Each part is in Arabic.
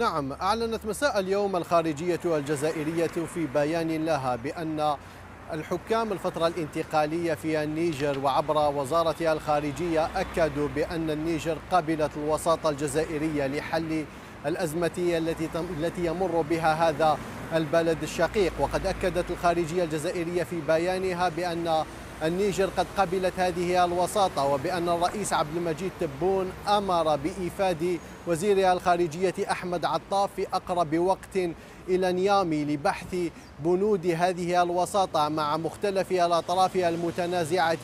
نعم أعلنت مساء اليوم الخارجية الجزائرية في بيان لها بأن الحكام الفترة الانتقالية في النيجر وعبر وزارة الخارجية أكدوا بأن النيجر قبلت الوساطة الجزائرية لحل الأزمة التي التي يمر بها هذا البلد الشقيق. وقد أكدت الخارجية الجزائرية في بيانها بأن النيجر قد قبلت هذه الوساطة وبأن الرئيس عبد المجيد تبون أمر بإيفاد وزير الخارجية أحمد عطاف في أقرب وقت إلى نيامي لبحث بنود هذه الوساطة مع مختلف الأطراف المتنازعة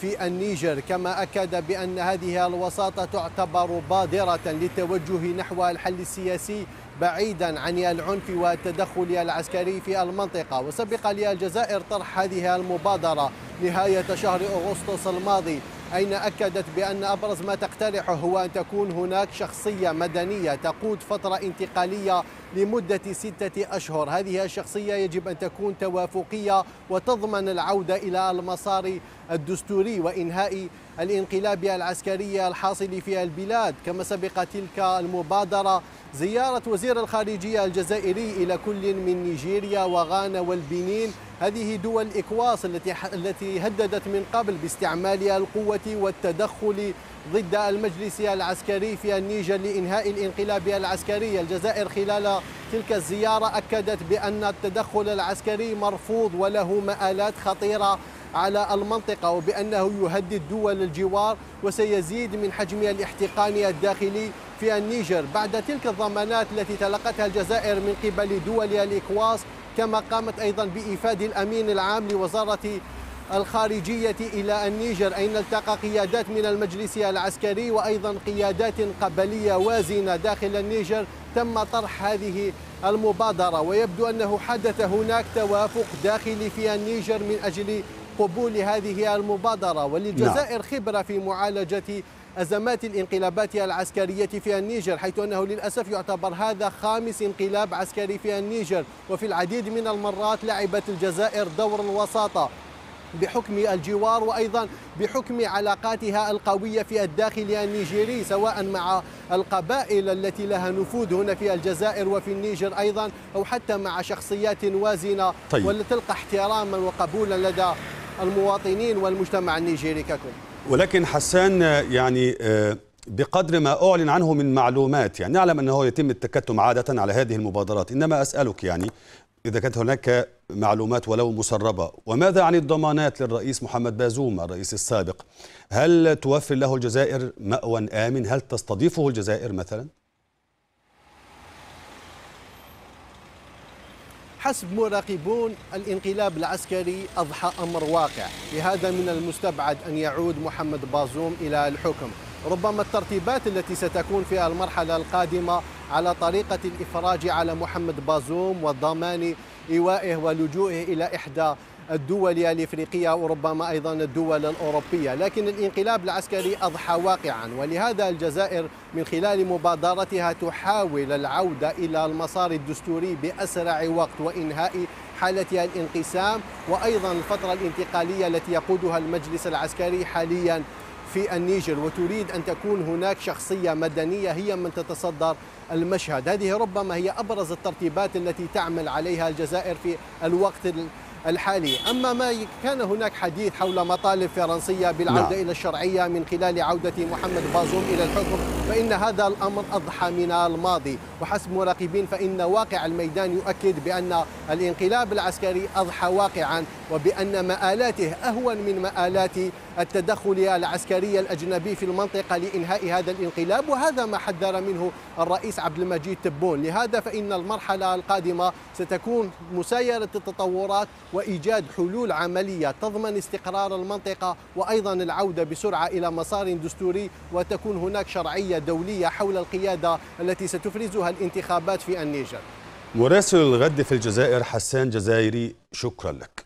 في النيجر كما أكد بأن هذه الوساطة تعتبر بادرة للتوجه نحو الحل السياسي بعيدا عن العنف والتدخل العسكري في المنطقة. وسبق للجزائر طرح هذه المبادرة نهاية شهر أغسطس الماضي أين أكدت بأن أبرز ما تقترحه هو أن تكون هناك شخصية مدنية تقود فترة انتقالية لمدة ستة أشهر. هذه الشخصية يجب أن تكون توافقية وتضمن العودة إلى المسار الدستوري وإنهاء الانقلاب العسكري الحاصل في البلاد. كما سبق تلك المبادرة زيارة وزير الخارجية الجزائري إلى كل من نيجيريا وغانا والبنين. هذه دول إكواس التي التي هددت من قبل باستعمال القوة والتدخل ضد المجلس العسكري في النيجر لإنهاء الانقلاب العسكري الجزائر خلال تلك الزيارة أكدت بأن التدخل العسكري مرفوض وله مآلات خطيرة على المنطقة وبأنه يهدد دول الجوار وسيزيد من حجم الاحتقان الداخلي في النيجر. بعد تلك الضمانات التي تلقتها الجزائر من قبل دول الإكواس كما قامت أيضا بإيفاد الأمين العام لوزارة الخارجية إلى النيجر أين التقى قيادات من المجلس العسكري وأيضا قيادات قبلية وازنة داخل النيجر؟ تم طرح هذه المبادرة ويبدو أنه حدث هناك توافق داخلي في النيجر من أجل قبول هذه المبادرة. وللجزائر خبرة في معالجة أزمات الانقلابات العسكرية في النيجر حيث أنه للأسف يعتبر هذا خامس انقلاب عسكري في النيجر. وفي العديد من المرات لعبت الجزائر دور الوساطة. بحكم الجوار وأيضا بحكم علاقاتها القوية في الداخل النيجيري سواء مع القبائل التي لها نفوذ هنا في الجزائر وفي النيجر أيضا أو حتى مع شخصيات وازنة. طيب. والتلقى احتراما وقبولا لدى المواطنين والمجتمع النيجيري ككل. ولكن حسان يعني بقدر ما أعلن عنه من معلومات يعني نعلم أنه يتم التكتم عادة على هذه المبادرات. إنما أسألك يعني إذا كانت هناك معلومات ولو مسربة. وماذا عن الضمانات للرئيس محمد بازوم الرئيس السابق؟ هل توفر له الجزائر مأوى آمن؟ هل تستضيفه الجزائر مثلا؟ حسب مراقبون الانقلاب العسكري أضحى أمر واقع. لهذا من المستبعد أن يعود محمد بازوم إلى الحكم. ربما الترتيبات التي ستكون في المرحلة القادمة على طريقة الإفراج على محمد بازوم وضمان إيوائه ولجوئه إلى إحدى الدول الإفريقية وربما أيضا الدول الأوروبية. لكن الانقلاب العسكري أضحى واقعا ولهذا الجزائر من خلال مبادرتها تحاول العودة إلى المسار الدستوري بأسرع وقت وإنهاء حالة الانقسام وأيضا الفترة الانتقالية التي يقودها المجلس العسكري حاليا في النيجر وتريد أن تكون هناك شخصية مدنية هي من تتصدر المشهد. هذه ربما هي أبرز الترتيبات التي تعمل عليها الجزائر في الوقت الحالي. أما ما كان هناك حديث حول مطالب فرنسية بالعودة نعم. إلى الشرعية من خلال عودة محمد بازوم إلى الحكم فإن هذا الأمر أضحى من الماضي. وحسب مراقبين فإن واقع الميدان يؤكد بأن الانقلاب العسكري أضحى واقعا وبأن مآلاته أهون من مآلات التدخل العسكري الأجنبي في المنطقة لإنهاء هذا الانقلاب وهذا ما حذر منه الرئيس عبد المجيد تبون. لهذا فإن المرحلة القادمة ستكون مسايرة التطورات وإيجاد حلول عملية تضمن استقرار المنطقة وأيضا العودة بسرعة إلى مسار دستوري وتكون هناك شرعية دولية حول القيادة التي ستفرزها الانتخابات في النيجر. مراسل الغد في الجزائر حسان جزائري شكرا لك.